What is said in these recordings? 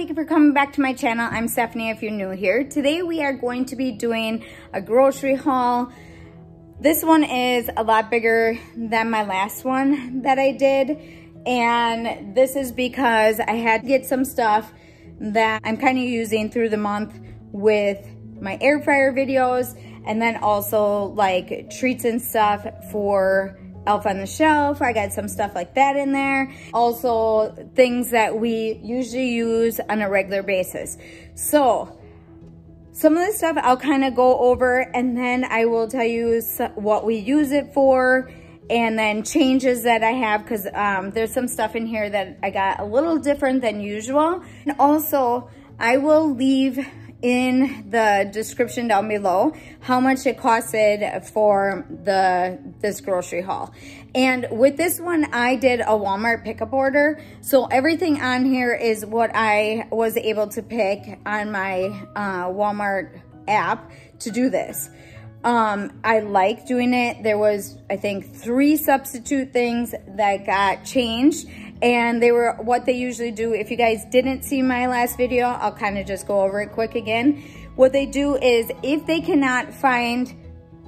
thank you for coming back to my channel. I'm Stephanie if you're new here. Today we are going to be doing a grocery haul. This one is a lot bigger than my last one that I did. And this is because I had to get some stuff that I'm kind of using through the month with my air fryer videos and then also like treats and stuff for Elf on the Shelf. I got some stuff like that in there. Also things that we usually use on a regular basis. So some of the stuff I'll kind of go over and then I will tell you what we use it for and then changes that I have because um, there's some stuff in here that I got a little different than usual. And also I will leave in the description down below how much it costed for the this grocery haul. And with this one, I did a Walmart pickup order. So everything on here is what I was able to pick on my uh, Walmart app to do this. Um, I like doing it. There was, I think, three substitute things that got changed and they were what they usually do. If you guys didn't see my last video, I'll kind of just go over it quick again. What they do is if they cannot find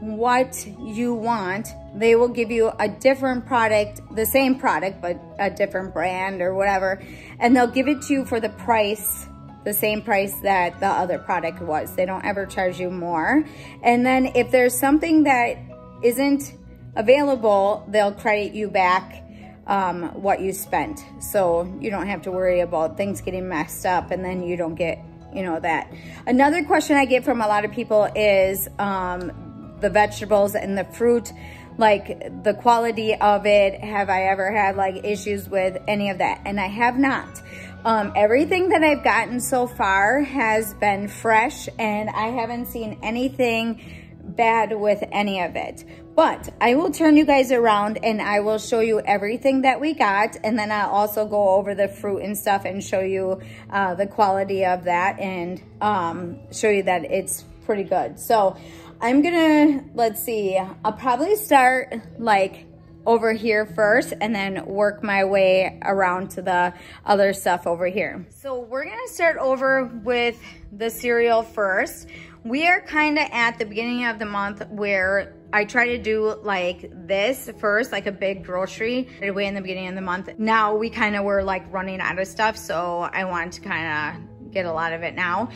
what you want, they will give you a different product, the same product, but a different brand or whatever, and they'll give it to you for the price, the same price that the other product was. They don't ever charge you more. And then if there's something that isn't available, they'll credit you back um, what you spent. So you don't have to worry about things getting messed up and then you don't get, you know, that. Another question I get from a lot of people is um, the vegetables and the fruit, like the quality of it. Have I ever had like issues with any of that? And I have not. Um, everything that I've gotten so far has been fresh and I haven't seen anything bad with any of it. But I will turn you guys around and I will show you everything that we got. And then I'll also go over the fruit and stuff and show you uh, the quality of that and um, show you that it's pretty good. So I'm gonna, let's see, I'll probably start like over here first and then work my way around to the other stuff over here. So we're gonna start over with the cereal first. We are kind of at the beginning of the month where I try to do like this first, like a big grocery right away in the beginning of the month. Now we kind of were like running out of stuff, so I want to kind of get a lot of it now.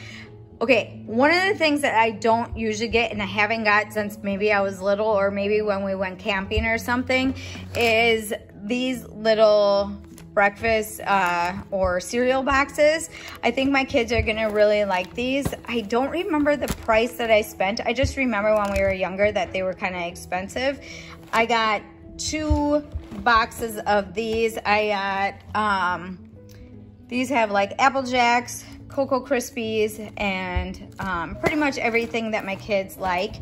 Okay, one of the things that I don't usually get and I haven't got since maybe I was little or maybe when we went camping or something is these little breakfast uh, or cereal boxes. I think my kids are gonna really like these. I don't remember the price that I spent. I just remember when we were younger that they were kind of expensive. I got two boxes of these. I got, um, these have like Apple Jacks, Cocoa Krispies, and um, pretty much everything that my kids like.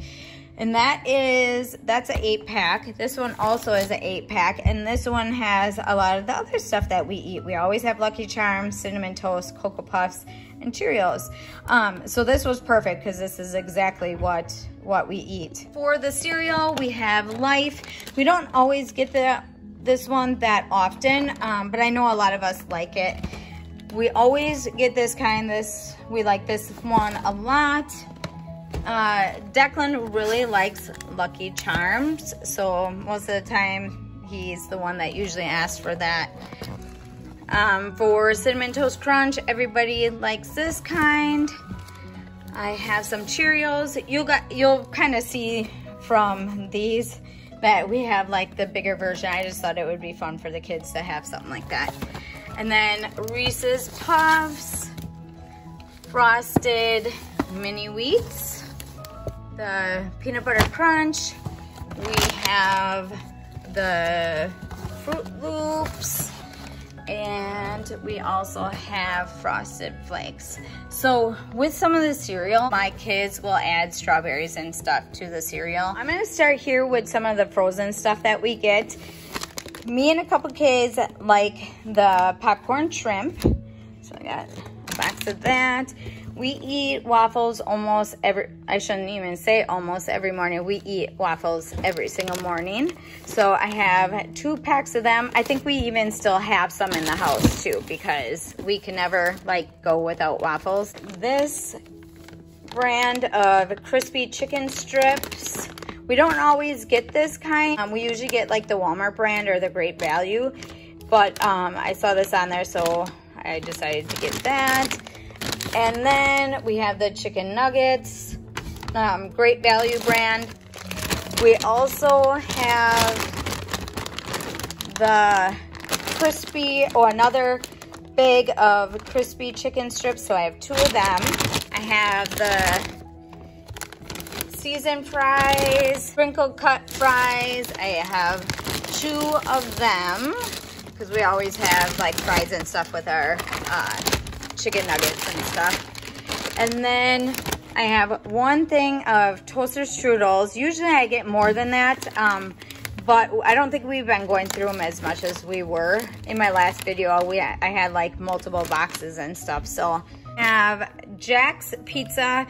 And that is, that's an eight pack. This one also is an eight pack. And this one has a lot of the other stuff that we eat. We always have Lucky Charms, Cinnamon Toast, Cocoa Puffs, and Cheerios. Um, so this was perfect because this is exactly what, what we eat. For the cereal, we have Life. We don't always get the this one that often, um, but I know a lot of us like it. We always get this kind, this, we like this one a lot. Uh, Declan really likes Lucky Charms, so most of the time he's the one that usually asks for that. Um, for Cinnamon Toast Crunch, everybody likes this kind. I have some Cheerios. You'll, got, you'll kind of see from these that we have like the bigger version. I just thought it would be fun for the kids to have something like that. And then Reese's Puffs, Frosted Mini Wheats, the peanut butter crunch. We have the Froot Loops and we also have frosted flakes. So with some of the cereal, my kids will add strawberries and stuff to the cereal. I'm gonna start here with some of the frozen stuff that we get. Me and a couple kids like the popcorn shrimp. So I got a box of that. We eat waffles almost every, I shouldn't even say almost every morning. We eat waffles every single morning. So I have two packs of them. I think we even still have some in the house too because we can never like go without waffles. This brand of crispy chicken strips. We don't always get this kind. Um, we usually get like the Walmart brand or the Great Value. But um, I saw this on there so I decided to get that. And then we have the chicken nuggets, um, great value brand. We also have the crispy, or another bag of crispy chicken strips. So I have two of them. I have the seasoned fries, sprinkle cut fries. I have two of them because we always have like fries and stuff with our uh, chicken nuggets and stuff. And then I have one thing of toaster strudels. Usually I get more than that, um, but I don't think we've been going through them as much as we were. In my last video, we I had like multiple boxes and stuff. So I have Jack's Pizza.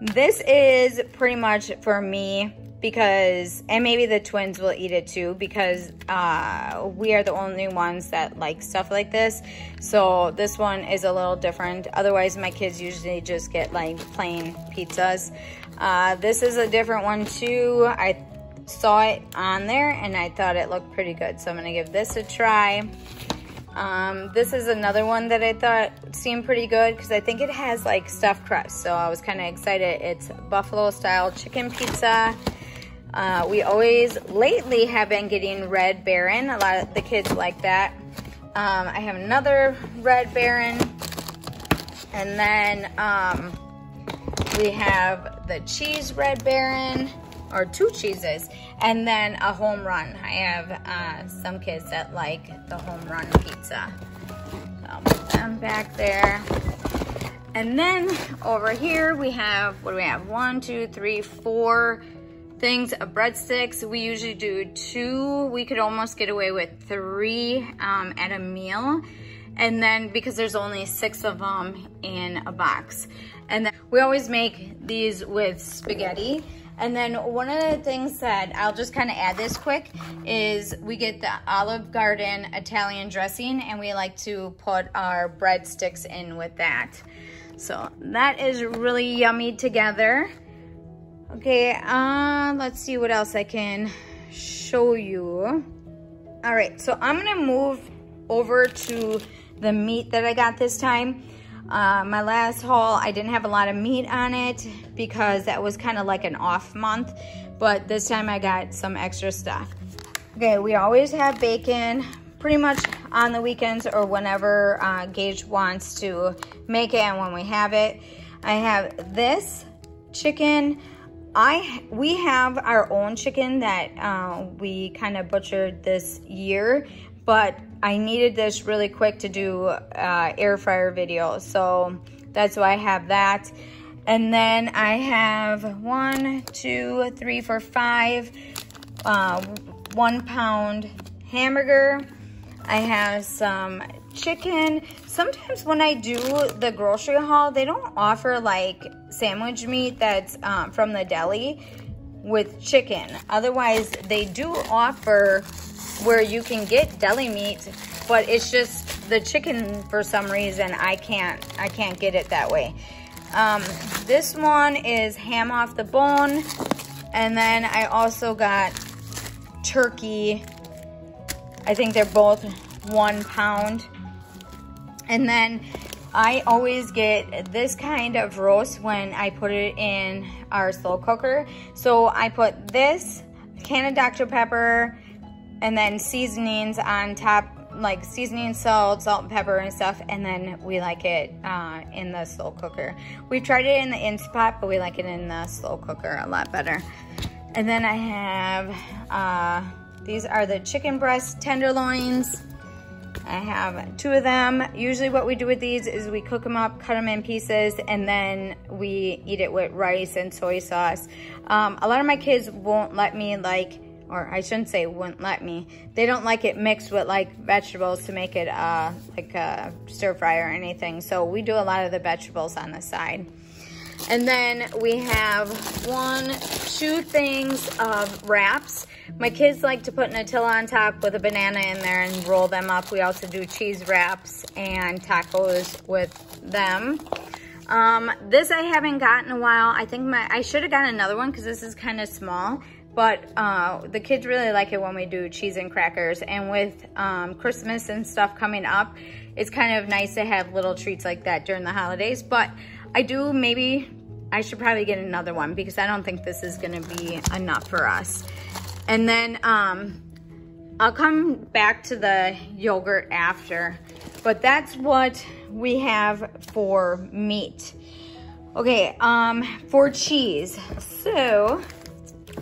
This is pretty much for me because, and maybe the twins will eat it too because uh, we are the only ones that like stuff like this. So this one is a little different. Otherwise, my kids usually just get like plain pizzas. Uh, this is a different one too. I saw it on there and I thought it looked pretty good. So I'm gonna give this a try. Um, this is another one that I thought seemed pretty good because I think it has like stuffed crust. So I was kind of excited. It's buffalo style chicken pizza. Uh, we always lately have been getting Red Baron. A lot of the kids like that. Um, I have another Red Baron. And then um, we have the cheese Red Baron, or two cheeses, and then a home run. I have uh, some kids that like the home run pizza. So I'll put them back there. And then over here we have, what do we have? One, two, three, four things breadsticks. We usually do two. We could almost get away with three um, at a meal. And then because there's only six of them in a box. And then we always make these with spaghetti. And then one of the things that I'll just kind of add this quick is we get the Olive Garden Italian dressing and we like to put our breadsticks in with that. So that is really yummy together. Okay, uh, let's see what else I can show you. All right, so I'm gonna move over to the meat that I got this time. Uh, my last haul, I didn't have a lot of meat on it because that was kind of like an off month, but this time I got some extra stuff. Okay, we always have bacon pretty much on the weekends or whenever uh, Gage wants to make it and when we have it. I have this chicken I we have our own chicken that uh, we kind of butchered this year, but I needed this really quick to do uh, air fryer video, so that's why I have that. And then I have one, two, three, four, five, uh, one pound hamburger. I have some chicken. Sometimes when I do the grocery haul, they don't offer like sandwich meat that's um, from the deli with chicken. Otherwise, they do offer where you can get deli meat, but it's just the chicken for some reason I can't I can't get it that way. Um, this one is ham off the bone, and then I also got turkey. I think they're both one pound. And then I always get this kind of roast when I put it in our slow cooker. So I put this can of Dr. Pepper and then seasonings on top, like seasoning salt, salt and pepper and stuff. And then we like it uh, in the slow cooker. We've tried it in the Instapot, but we like it in the slow cooker a lot better. And then I have, uh, these are the chicken breast tenderloins. I have two of them. Usually what we do with these is we cook them up, cut them in pieces, and then we eat it with rice and soy sauce. Um, a lot of my kids won't let me like or I shouldn't say wouldn't let me. They don't like it mixed with like vegetables to make it uh, like a stir fry or anything. So we do a lot of the vegetables on the side. And then we have one, two things of wraps. My kids like to put Nutella on top with a banana in there and roll them up. We also do cheese wraps and tacos with them. Um, this I haven't gotten a while. I think my I should have gotten another one because this is kind of small. But uh, the kids really like it when we do cheese and crackers. And with um, Christmas and stuff coming up, it's kind of nice to have little treats like that during the holidays. But I do maybe, I should probably get another one because I don't think this is gonna be enough for us. And then um, I'll come back to the yogurt after. But that's what we have for meat. Okay, um, for cheese. So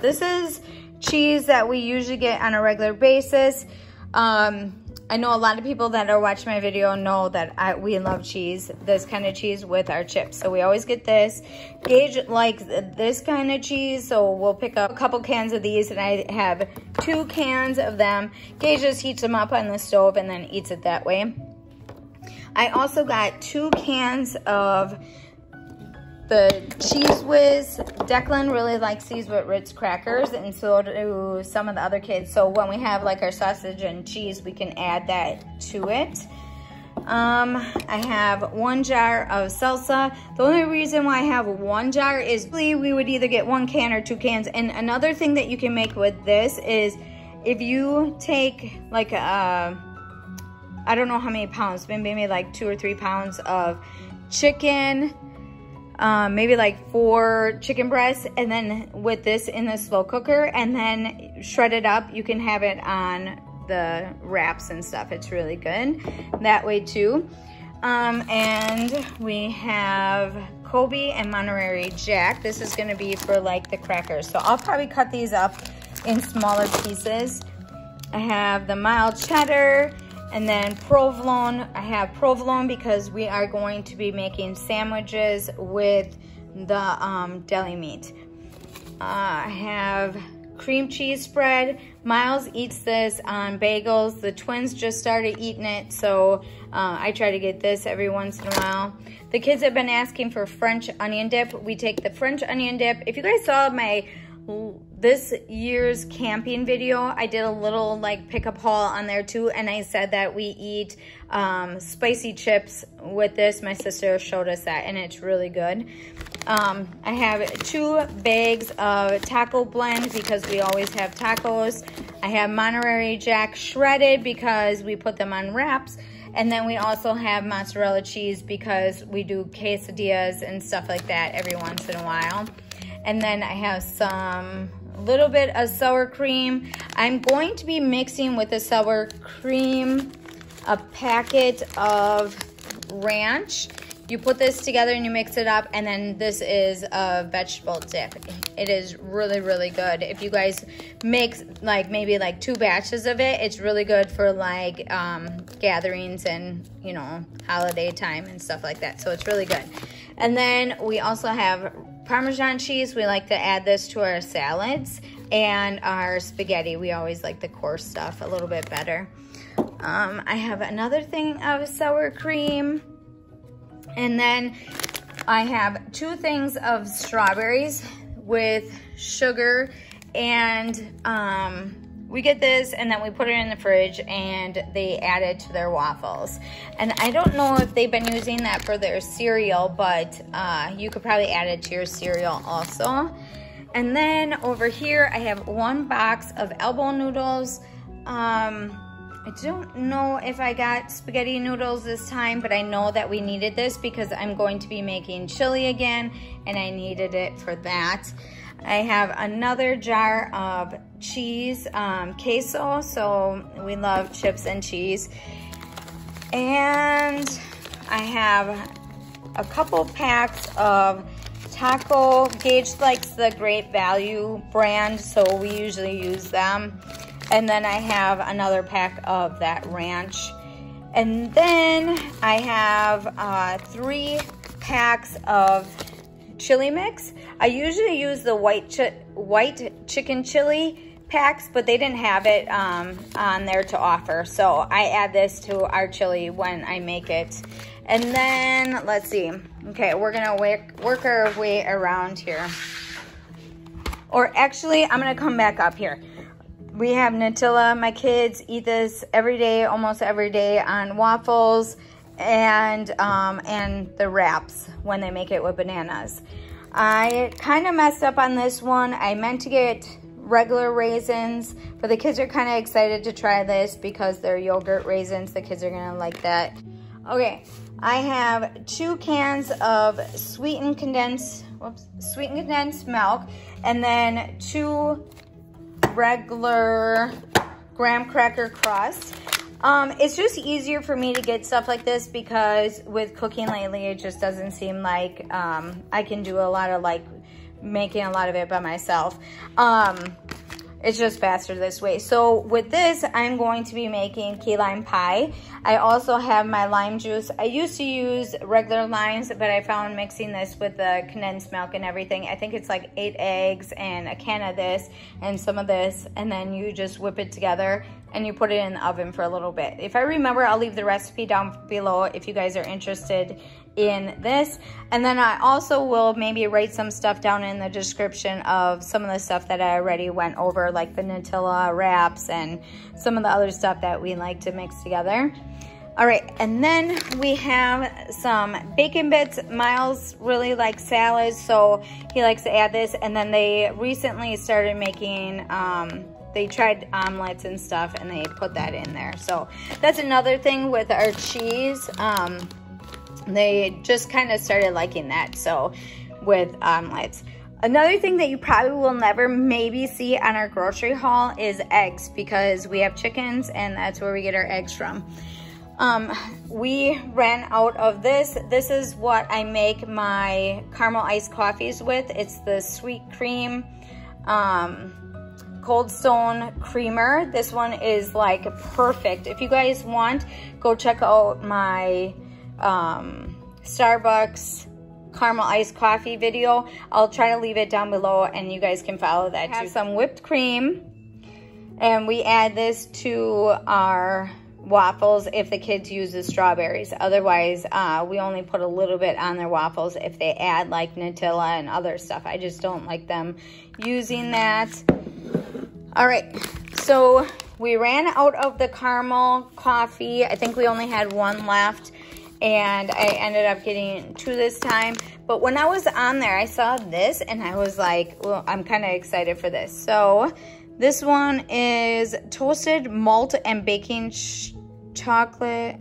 this is cheese that we usually get on a regular basis. Um, I know a lot of people that are watching my video know that I, we love cheese, this kind of cheese with our chips. So we always get this. Gage likes this kind of cheese, so we'll pick up a couple cans of these, and I have two cans of them. Gage just heats them up on the stove and then eats it that way. I also got two cans of the Cheez Whiz. Declan really likes these with Ritz crackers and so do some of the other kids. So when we have like our sausage and cheese, we can add that to it. Um, I have one jar of salsa. The only reason why I have one jar is we would either get one can or two cans. And another thing that you can make with this is if you take like a, I don't know how many pounds, maybe like two or three pounds of chicken, um, maybe like four chicken breasts and then with this in the slow cooker and then shred it up. You can have it on the wraps and stuff. It's really good that way too. Um, and we have Colby and Monterey Jack. This is gonna be for like the crackers. So I'll probably cut these up in smaller pieces. I have the mild cheddar, and then provolone, I have provolone because we are going to be making sandwiches with the um, deli meat. Uh, I have cream cheese spread. Miles eats this on bagels. The twins just started eating it, so uh, I try to get this every once in a while. The kids have been asking for French onion dip. We take the French onion dip. If you guys saw my this year's camping video, I did a little like pickup haul on there too. And I said that we eat um, spicy chips with this. My sister showed us that and it's really good. Um, I have two bags of taco blend because we always have tacos. I have Monterey Jack shredded because we put them on wraps. And then we also have mozzarella cheese because we do quesadillas and stuff like that every once in a while. And then I have some little bit of sour cream. I'm going to be mixing with the sour cream a packet of ranch. You put this together and you mix it up and then this is a vegetable dip. It is really, really good. If you guys make like maybe like two batches of it, it's really good for like um, gatherings and, you know, holiday time and stuff like that. So it's really good. And then we also have Parmesan cheese, we like to add this to our salads and our spaghetti. We always like the coarse stuff a little bit better. Um, I have another thing of sour cream. And then I have two things of strawberries with sugar and um, we get this and then we put it in the fridge and they add it to their waffles. And I don't know if they've been using that for their cereal, but uh, you could probably add it to your cereal also. And then over here, I have one box of elbow noodles. Um, I don't know if I got spaghetti noodles this time, but I know that we needed this because I'm going to be making chili again and I needed it for that. I have another jar of cheese, um, queso, so we love chips and cheese. And I have a couple packs of taco. Gage likes the Great Value brand, so we usually use them. And then I have another pack of that ranch. And then I have uh, three packs of chili mix. I usually use the white, white chicken chili packs, but they didn't have it um, on there to offer. So I add this to our chili when I make it. And then, let's see. Okay, we're gonna work, work our way around here. Or actually, I'm gonna come back up here. We have Nutella. My kids eat this every day, almost every day on waffles and um, and the wraps when they make it with bananas. I kind of messed up on this one. I meant to get regular raisins, but the kids are kind of excited to try this because they're yogurt raisins. The kids are gonna like that. Okay, I have two cans of sweetened condensed, whoops, sweetened condensed milk, and then two regular graham cracker crust. Um, it's just easier for me to get stuff like this because with cooking lately, it just doesn't seem like um, I can do a lot of like making a lot of it by myself. Um, it's just faster this way. So with this, I'm going to be making key lime pie. I also have my lime juice. I used to use regular limes, but I found mixing this with the condensed milk and everything. I think it's like eight eggs and a can of this and some of this, and then you just whip it together and you put it in the oven for a little bit. If I remember, I'll leave the recipe down below if you guys are interested in this. And then I also will maybe write some stuff down in the description of some of the stuff that I already went over, like the Nutella wraps and some of the other stuff that we like to mix together. All right, and then we have some bacon bits. Miles really likes salads, so he likes to add this. And then they recently started making, um, they tried omelets and stuff, and they put that in there. So that's another thing with our cheese. Um, they just kind of started liking that. So with omelets. Another thing that you probably will never maybe see on our grocery haul is eggs because we have chickens and that's where we get our eggs from. Um, we ran out of this. This is what I make my caramel iced coffees with. It's the sweet cream um, Cold Stone Creamer. This one is like perfect. If you guys want, go check out my um, Starbucks caramel iced coffee video. I'll try to leave it down below and you guys can follow that Have some whipped cream and we add this to our waffles if the kids use the strawberries. Otherwise, uh, we only put a little bit on their waffles if they add like Nutella and other stuff. I just don't like them using that. All right, so we ran out of the caramel coffee. I think we only had one left and I ended up getting two this time. But when I was on there, I saw this and I was like, well, I'm kind of excited for this. So this one is toasted malt and baking chocolate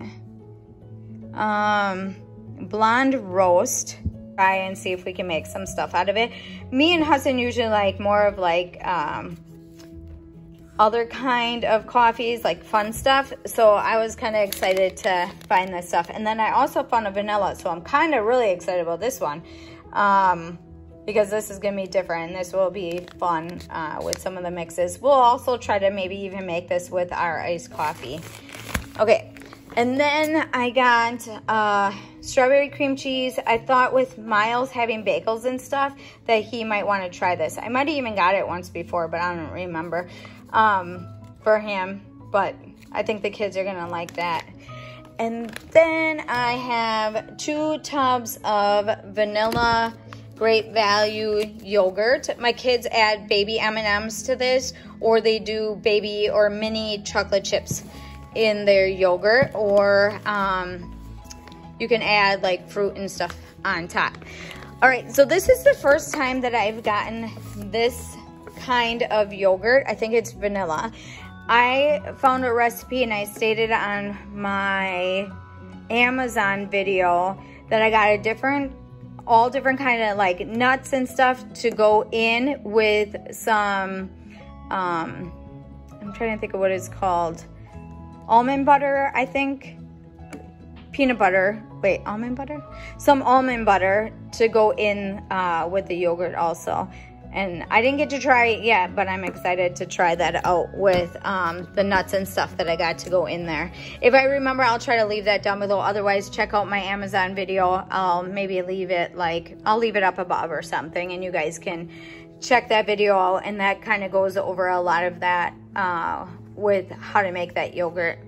um, blonde roast. Try and see if we can make some stuff out of it. Me and Hudson usually like more of like um, other kind of coffees, like fun stuff. So I was kind of excited to find this stuff. And then I also found a vanilla. So I'm kind of really excited about this one. Um, because this is gonna be different this will be fun uh, with some of the mixes. We'll also try to maybe even make this with our iced coffee. Okay, and then I got uh, strawberry cream cheese. I thought with Miles having bagels and stuff that he might want to try this. I might have even got it once before, but I don't remember um, for him, but I think the kids are gonna like that. And then I have two tubs of vanilla great value yogurt. My kids add baby M&Ms to this or they do baby or mini chocolate chips in their yogurt or um, you can add like fruit and stuff on top. All right, so this is the first time that I've gotten this kind of yogurt. I think it's vanilla. I found a recipe and I stated on my Amazon video that I got a different, all different kind of like nuts and stuff to go in with some, um, I'm trying to think of what it's called. Almond butter, I think. Peanut butter. Wait, almond butter? Some almond butter to go in uh, with the yogurt also and I didn't get to try it yet, but I'm excited to try that out with um, the nuts and stuff that I got to go in there. If I remember, I'll try to leave that down below. Otherwise, check out my Amazon video. I'll maybe leave it like, I'll leave it up above or something, and you guys can check that video out and that kind of goes over a lot of that uh, with how to make that yogurt.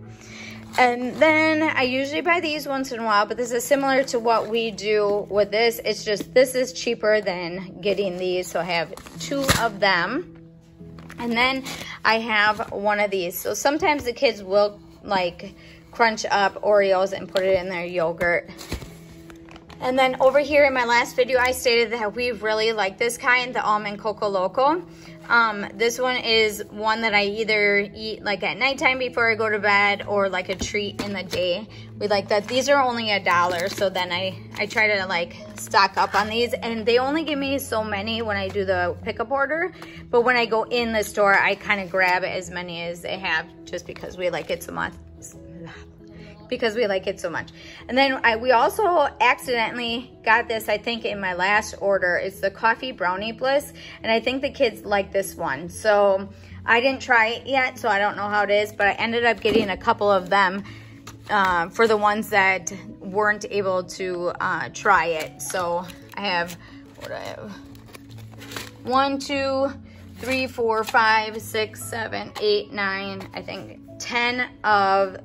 And then I usually buy these once in a while, but this is similar to what we do with this. It's just this is cheaper than getting these. So I have two of them. And then I have one of these. So sometimes the kids will like crunch up Oreos and put it in their yogurt. And then over here in my last video, I stated that we really like this kind, the Almond Coco Loco. Um, this one is one that I either eat like at nighttime before I go to bed or like a treat in the day. We like that. These are only a dollar. So then I, I try to like stock up on these and they only give me so many when I do the pickup order. But when I go in the store, I kind of grab as many as they have just because we like it so much because we like it so much. And then I, we also accidentally got this, I think, in my last order. It's the Coffee Brownie Bliss, and I think the kids like this one. So I didn't try it yet, so I don't know how it is, but I ended up getting a couple of them uh, for the ones that weren't able to uh, try it. So I have, what do I have? One, two, three, four, five, six, seven, eight, nine, I think 10 of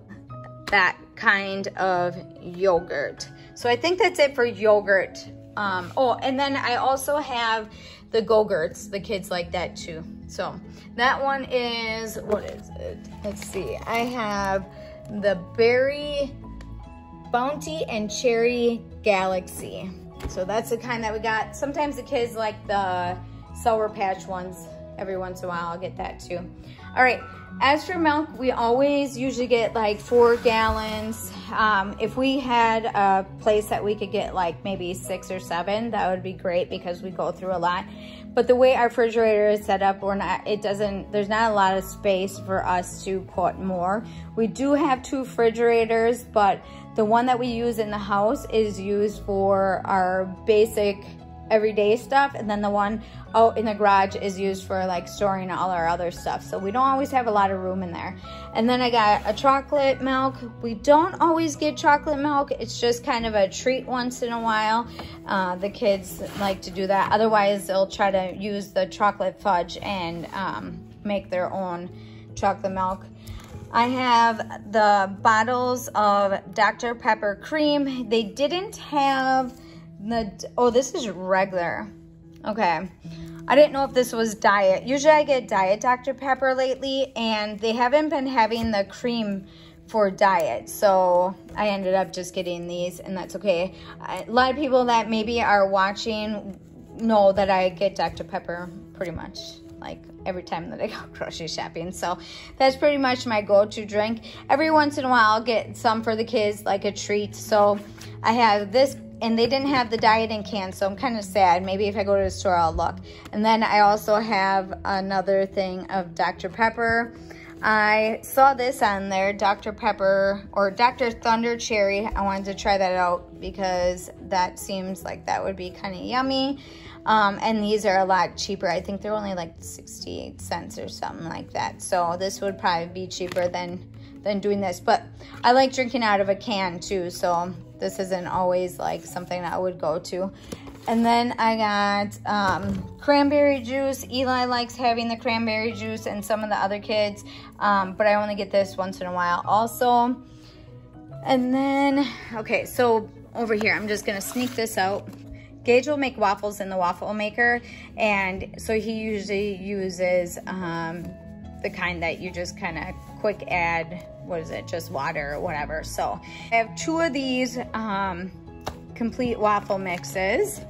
that kind of yogurt. So I think that's it for yogurt. Um, oh, and then I also have the Go-Gurts. The kids like that too. So that one is, what is it? Let's see. I have the Berry Bounty and Cherry Galaxy. So that's the kind that we got. Sometimes the kids like the Sour Patch ones. Every once in a while I'll get that too. All right, as for milk, we always usually get like four gallons. Um, if we had a place that we could get like maybe six or seven, that would be great because we go through a lot. But the way our refrigerator is set up, we're not, it doesn't, there's not a lot of space for us to put more. We do have two refrigerators, but the one that we use in the house is used for our basic everyday stuff and then the one out in the garage is used for like storing all our other stuff. So we don't always have a lot of room in there. And then I got a chocolate milk. We don't always get chocolate milk. It's just kind of a treat once in a while. Uh, the kids like to do that. Otherwise they'll try to use the chocolate fudge and um, make their own chocolate milk. I have the bottles of Dr. Pepper cream. They didn't have the, oh, this is regular. Okay. I didn't know if this was diet. Usually I get diet Dr. Pepper lately, and they haven't been having the cream for diet. So I ended up just getting these, and that's okay. A lot of people that maybe are watching know that I get Dr. Pepper pretty much like every time that I go grocery shopping. So that's pretty much my go-to drink. Every once in a while I'll get some for the kids like a treat. So I have this and they didn't have the diet in can, so I'm kind of sad. Maybe if I go to the store, I'll look. And then I also have another thing of Dr. Pepper. I saw this on there, Dr. Pepper, or Dr. Thunder Cherry. I wanted to try that out because that seems like that would be kind of yummy. Um, and these are a lot cheaper. I think they're only like 68 cents or something like that. So this would probably be cheaper than, than doing this. But I like drinking out of a can too, so this isn't always like something I would go to. And then I got um, cranberry juice. Eli likes having the cranberry juice and some of the other kids, um, but I only get this once in a while also. And then, okay, so over here, I'm just gonna sneak this out. Gage will make waffles in the waffle maker, and so he usually uses um, the kind that you just kind of quick add what is it, just water or whatever. So I have two of these um, complete waffle mixes.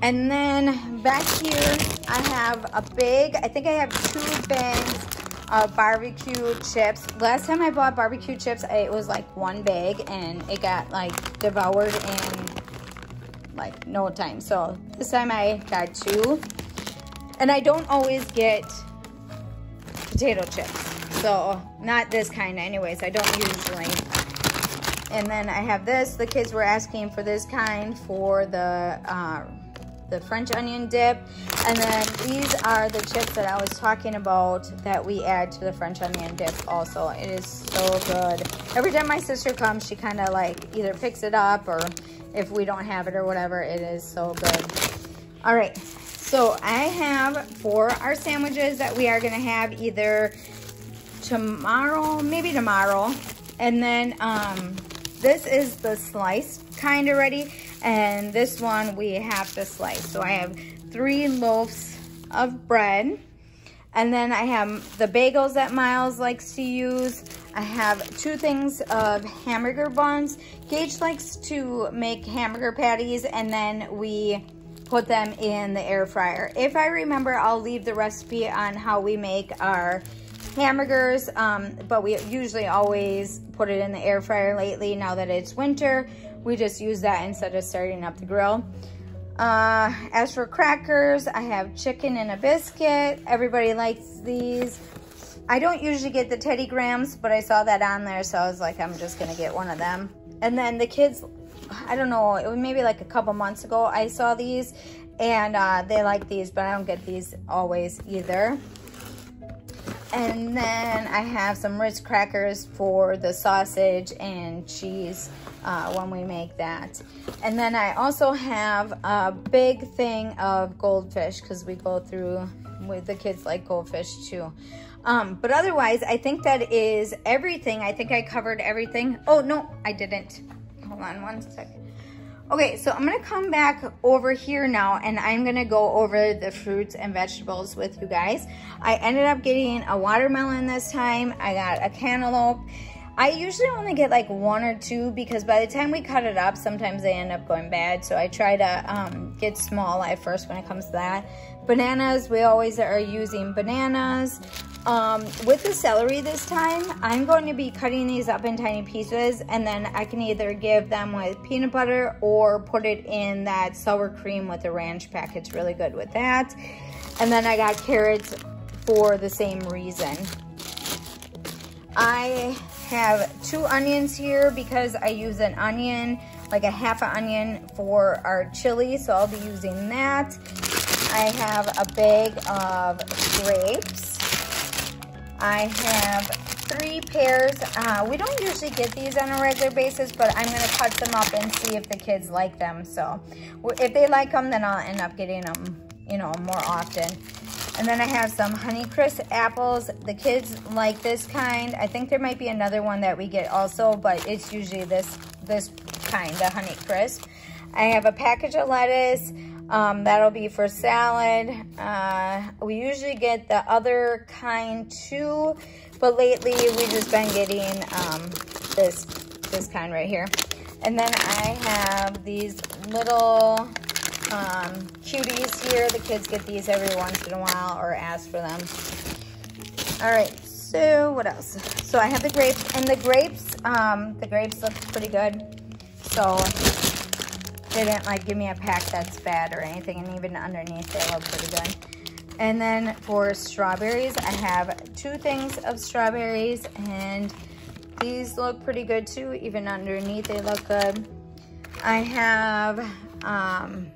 And then back here, I have a big, I think I have two bags of barbecue chips. Last time I bought barbecue chips, it was like one bag and it got like devoured in like no time. So this time I got two. And I don't always get potato chips. So not this kind anyways, I don't usually. And then I have this, the kids were asking for this kind for the, uh, the French onion dip. And then these are the chips that I was talking about that we add to the French onion dip also. It is so good. Every time my sister comes, she kind of like either picks it up or if we don't have it or whatever, it is so good. All right, So I have for our sandwiches that we are gonna have either tomorrow, maybe tomorrow. And then um, this is the sliced kind already. And this one we have to slice. So I have three loaves of bread. And then I have the bagels that Miles likes to use. I have two things of hamburger buns. Gage likes to make hamburger patties and then we put them in the air fryer. If I remember, I'll leave the recipe on how we make our hamburgers, um, but we usually always put it in the air fryer lately. Now that it's winter, we just use that instead of starting up the grill. Uh, as for crackers, I have chicken and a biscuit. Everybody likes these. I don't usually get the Teddy Grahams, but I saw that on there, so I was like, I'm just gonna get one of them. And then the kids, I don't know, it was maybe like a couple months ago, I saw these, and uh, they like these, but I don't get these always either. And then I have some Ritz crackers for the sausage and cheese uh, when we make that. And then I also have a big thing of goldfish because we go through with the kids like goldfish too. Um, but otherwise, I think that is everything. I think I covered everything. Oh, no, I didn't. Hold on one second. Okay, so I'm gonna come back over here now and I'm gonna go over the fruits and vegetables with you guys. I ended up getting a watermelon this time. I got a cantaloupe I usually only get like one or two because by the time we cut it up, sometimes they end up going bad. So I try to um, get small at first when it comes to that. Bananas, we always are using bananas. Um, with the celery this time, I'm going to be cutting these up in tiny pieces and then I can either give them with peanut butter or put it in that sour cream with the ranch pack. It's really good with that. And then I got carrots for the same reason. I have two onions here because I use an onion, like a half an onion for our chili, so I'll be using that. I have a bag of grapes. I have three pears. Uh, we don't usually get these on a regular basis, but I'm gonna cut them up and see if the kids like them. So if they like them, then I'll end up getting them, you know, more often. And then I have some Honeycrisp apples. The kids like this kind. I think there might be another one that we get also, but it's usually this, this kind, the Honeycrisp. I have a package of lettuce. Um, that'll be for salad. Uh, we usually get the other kind too, but lately we've just been getting um, this, this kind right here. And then I have these little um, cuties here. The kids get these every once in a while or ask for them. All right, so what else? So I have the grapes, and the grapes, um, the grapes look pretty good. So they didn't like give me a pack that's bad or anything, and even underneath they look pretty good. And then for strawberries, I have two things of strawberries, and these look pretty good too. Even underneath, they look good. I have um,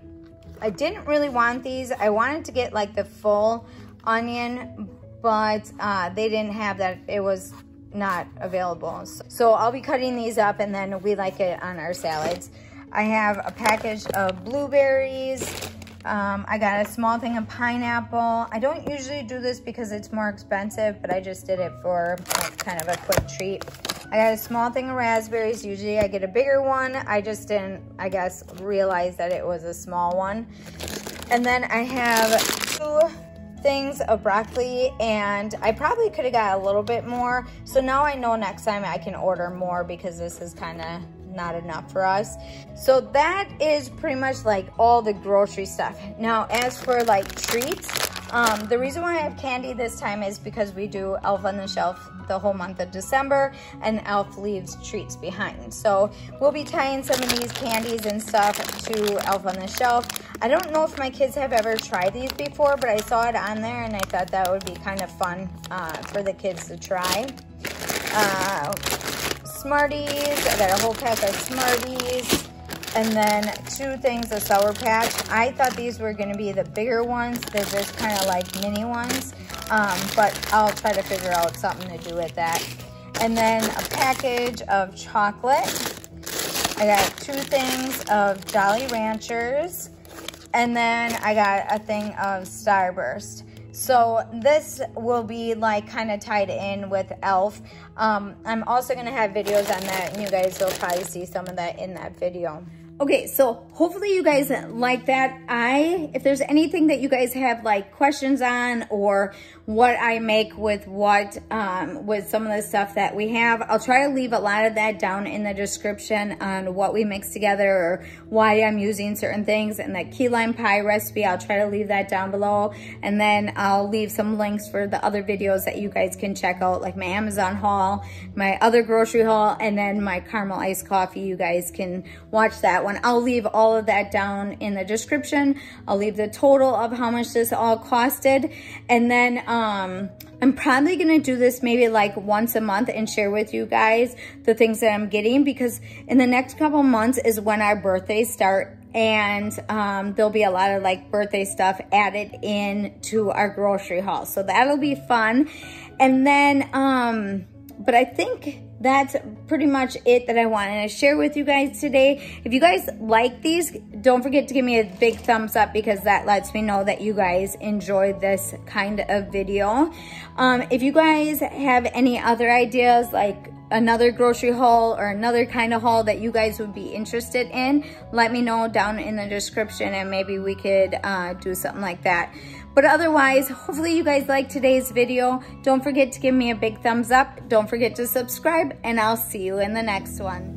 I didn't really want these. I wanted to get like the full onion, but uh, they didn't have that. It was not available. So I'll be cutting these up and then we like it on our salads. I have a package of blueberries. Um, I got a small thing of pineapple. I don't usually do this because it's more expensive, but I just did it for like, kind of a quick treat. I got a small thing of raspberries. Usually I get a bigger one. I just didn't, I guess, realize that it was a small one. And then I have two things of broccoli and I probably could have got a little bit more. So now I know next time I can order more because this is kind of not enough for us. So that is pretty much like all the grocery stuff. Now, as for like treats, um, the reason why I have candy this time is because we do Elf on the Shelf the whole month of December and Elf leaves treats behind. So we'll be tying some of these candies and stuff to Elf on the Shelf. I don't know if my kids have ever tried these before, but I saw it on there and I thought that would be kind of fun uh, for the kids to try. Uh, Smarties, I got a whole pack of Smarties and then two things of Sour Patch. I thought these were going to be the bigger ones. They're just kind of like mini ones, um, but I'll try to figure out something to do with that. And then a package of chocolate. I got two things of Jolly Ranchers. And then I got a thing of Starburst. So this will be like kind of tied in with Elf Um, I'm also going to have videos on that and you guys will probably see some of that in that video. Okay, so hopefully you guys like that. I, if there's anything that you guys have like questions on or what I make with what, um, with some of the stuff that we have, I'll try to leave a lot of that down in the description on what we mix together or why I'm using certain things. And that key lime pie recipe, I'll try to leave that down below. And then I'll leave some links for the other videos that you guys can check out, like my Amazon haul, my other grocery haul, and then my caramel iced coffee. You guys can watch that one. I'll leave all of that down in the description. I'll leave the total of how much this all costed. And then um, I'm probably going to do this maybe like once a month and share with you guys the things that I'm getting because in the next couple months is when our birthdays start and um, there'll be a lot of like birthday stuff added in to our grocery haul. So that'll be fun. And then, um, but I think that's pretty much it that I wanted to share with you guys today. If you guys like these, don't forget to give me a big thumbs up because that lets me know that you guys enjoy this kind of video. Um, if you guys have any other ideas like another grocery haul or another kind of haul that you guys would be interested in, let me know down in the description and maybe we could uh, do something like that. But otherwise, hopefully you guys liked today's video. Don't forget to give me a big thumbs up. Don't forget to subscribe and I'll see you in the next one.